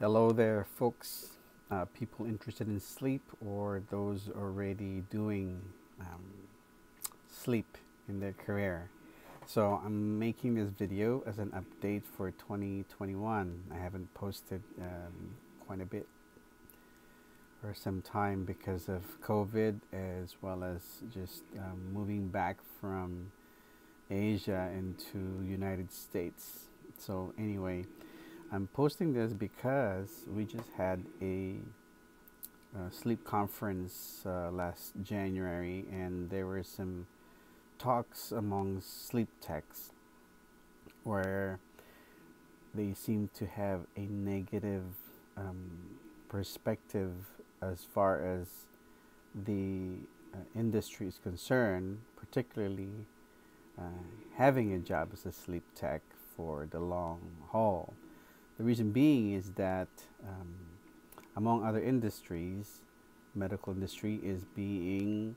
Hello there, folks, uh, people interested in sleep or those already doing um, sleep in their career. So, I'm making this video as an update for 2021. I haven't posted um, quite a bit for some time because of COVID as well as just um, moving back from Asia into United States. So, anyway. I'm posting this because we just had a, sleep conference uh, last January, and there were some talks among sleep techs where they seem to have a negative um, perspective as far as the uh, industry is concerned, particularly uh, having a job as a sleep tech for the long haul. The reason being is that, um, among other industries, medical industry is being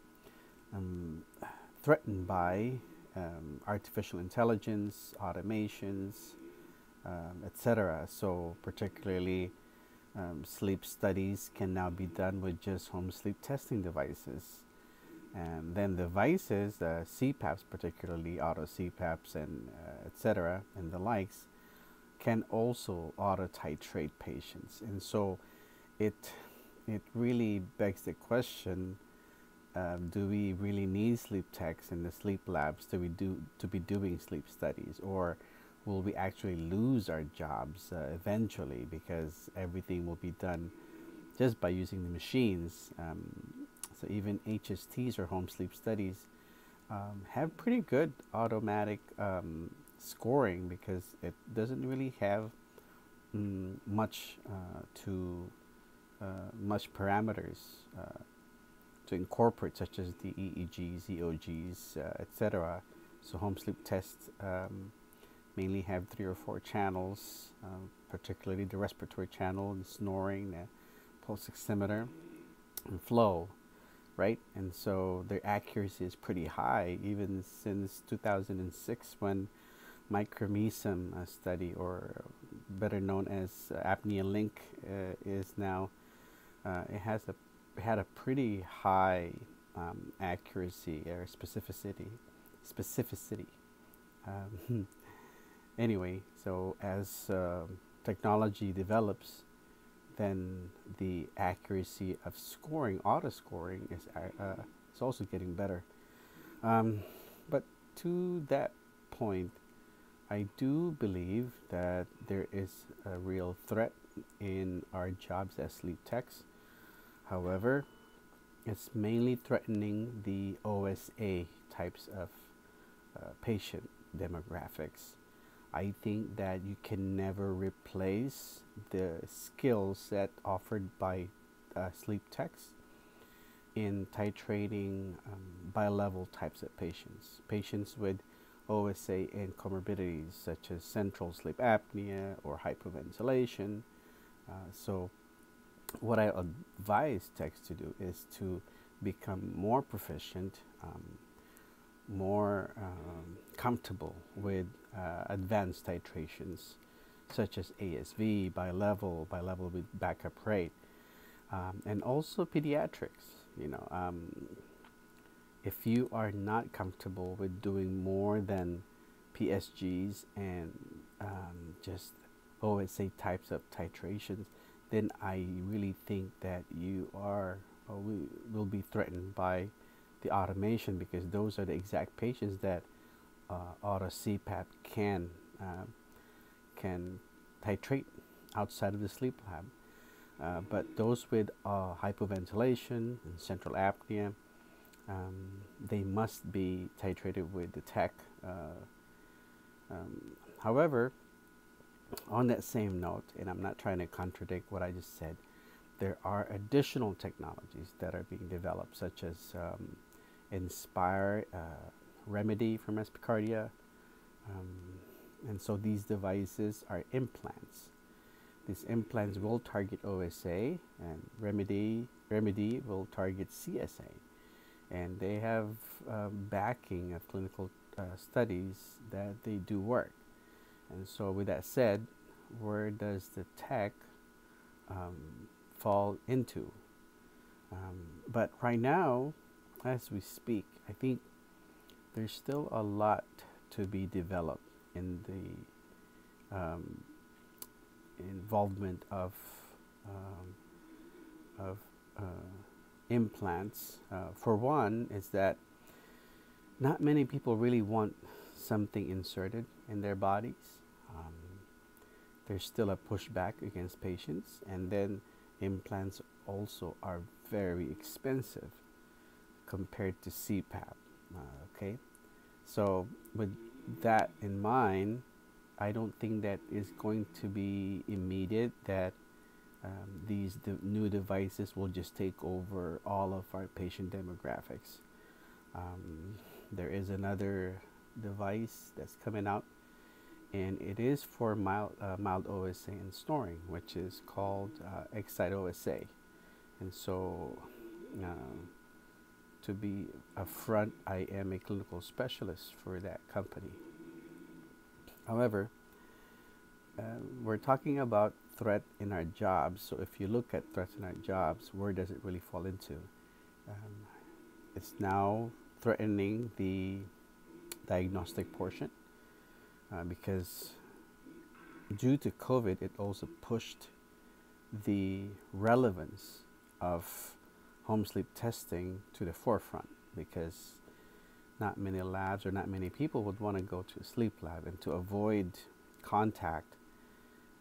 um, threatened by um, artificial intelligence, automations, um, etc. So, particularly, um, sleep studies can now be done with just home sleep testing devices. And then devices, uh, CPAPs, particularly auto CPAPs and uh, etc. and the likes, can also auto titrate patients. And so it, it really begs the question um, do we really need sleep techs in the sleep labs to be, do, to be doing sleep studies? Or will we actually lose our jobs uh, eventually because everything will be done just by using the machines? Um, so even HSTs or home sleep studies um, have pretty good automatic um, scoring because it doesn't really have mm, much uh, to uh, much parameters uh, to incorporate, such as the EEGs, EOGs, uh, etc. So home sleep tests um, mainly have three or four channels, um, particularly the respiratory channel, the snoring, the pulse oximeter, and flow right? And so their accuracy is pretty high, even since 2006 when MicroMESAM uh, study, or better known as uh, ApneaLink, uh, is now uh, it has a had a pretty high um, accuracy or specificity, specificity. Um, anyway, so as um, technology develops, then the accuracy of scoring, auto scoring, is uh, is also getting better. Um, but to that point, I do believe that there is a real threat in our jobs as sleep techs. However, it's mainly threatening the OSA types of uh, patient demographics. I think that you can never replace the skill set offered by uh, sleep techs in titrating um, bi-level types of patients. Patients with OSA and comorbidities such as central sleep apnea or hypoventilation. Uh, so, what I advise techs to do is to become more proficient, um, more um, comfortable with uh, advanced titrations such as ASV, bi-level, bi-level with backup rate, um, and also pediatrics. You know, um, if you are not comfortable with doing more than PSGs and um, just OSA types of titrations, then I really think that you are will be threatened by the automation because those are the exact patients that uh, auto CPAP can uh, can titrate outside of the sleep lab. Uh, but those with uh, hypoventilation and central apnea um, they must be titrated with the tech. Uh, um, however, on that same note, and I'm not trying to contradict what I just said, there are additional technologies that are being developed, such as um, Inspire uh, Remedy from Respicardia. Um, and so these devices are implants. These implants will target OSA, and Remedy, Remedy will target CSA and they have uh, backing of clinical uh, studies that they do work. And so, with that said, where does the tech um, fall into. Um, but right now, as we speak, I think there's still a lot to be developed in the um, involvement of um, of uh, implants. Uh, for one, is that not many people really want something inserted in their bodies. Um, there's still a pushback against patients, and then implants also are very expensive compared to CPAP. Uh, okay, so with that in mind, I don't think that is going to be immediate that um, these de- new devices will just take over all of our patient demographics. Um, there is another device that's coming out, and it is for mild, uh, mild OSA and snoring, which is called uh, eXciteOSA. And so, uh, to be upfront, I am a clinical specialist for that company. However, uh, we're talking about threat in our jobs. So if you look at threats in our jobs, where does it really fall into? Um, it's now threatening the diagnostic portion uh, because due to COVID, it also pushed the relevance of home sleep testing to the forefront because not many labs or not many people would want to go to a sleep lab and to avoid contact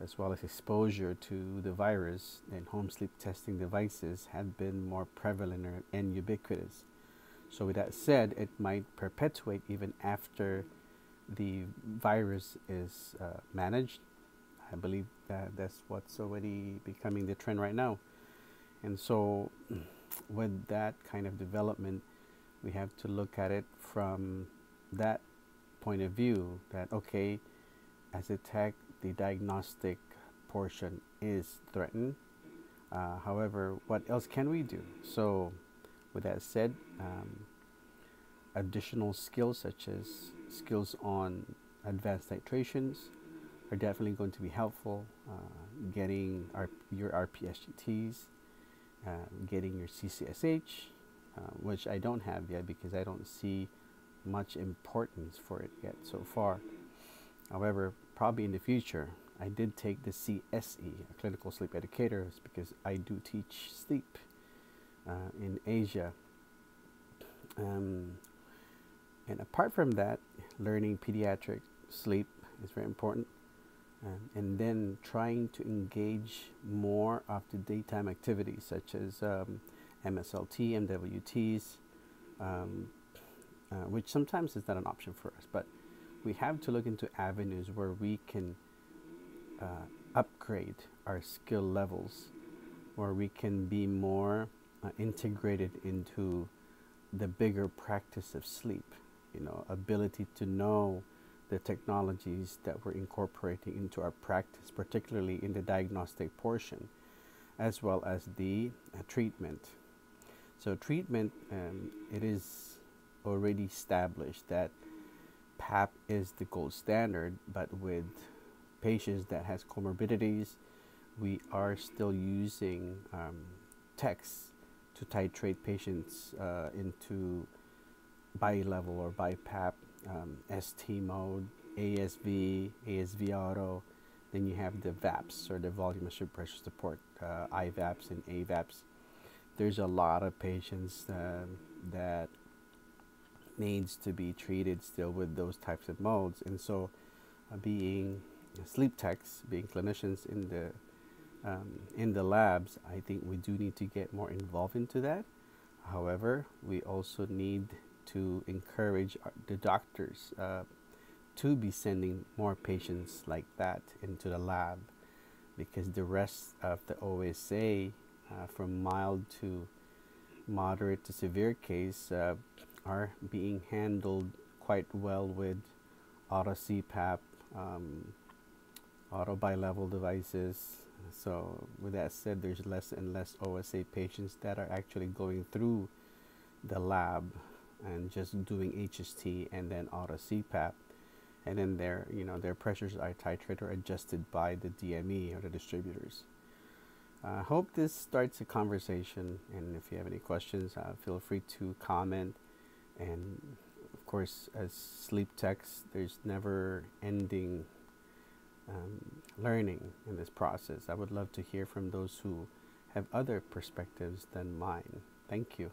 as well as exposure to the virus and home sleep testing devices had been more prevalent and ubiquitous. So, with that said, it might perpetuate even after the virus is uh, managed. I believe that that's what's already becoming the trend right now. And so, with that kind of development, we have to look at it from that point of view that, okay, as a tech, the diagnostic portion is threatened. Uh, however, what else can we do? So, with that said, um, additional skills such as skills on advanced titrations are definitely going to be helpful. Uh, getting our, your RPSGTs, uh, getting your CCSH, uh, which I don't have yet because I don't see much importance for it yet so far. However, probably in the future, I did take the CSE, a clinical sleep educator, because I do teach sleep uh, in Asia. Um, and apart from that, learning pediatric sleep is very important. Um, and then trying to engage more of the daytime activities such as um, MSLT, MWTs, um, uh, which sometimes is not an option for us. But we have to look into avenues where we can uh, upgrade our skill levels, where we can be more uh, integrated into the bigger practice of sleep you know, ability to know the technologies that we're incorporating into our practice, particularly in the diagnostic portion, as well as the uh, treatment. So, treatment, um, it is already established that PAP is the gold standard, but with patients that has comorbidities, we are still using um, techs to titrate patients uh, into bi-level or BiPAP, um, ST mode, ASV, ASV auto. Then you have the VAPS or the volumetric pressure support, uh, IVAPS and AVAPS. There's a lot of patients uh, that needs to be treated still with those types of modes, and so uh, being sleep techs, being clinicians in the um, in the labs, I think we do need to get more involved into that. However, we also need to encourage the doctors uh, to be sending more patients like that into the lab because the rest of the OSA, uh, from mild to moderate to severe case, uh, are being handled quite well with auto CPAP, um, auto bi-level devices. So, with that said, there's less and less OSA patients that are actually going through the lab and just doing HST and then auto CPAP, and then their you know their pressures are titrated or adjusted by the DME or the distributors. I uh, hope this starts a conversation, and if you have any questions, uh, feel free to comment. And of course, as sleep techs, there's never ending um, learning in this process. I would love to hear from those who have other perspectives than mine. Thank you.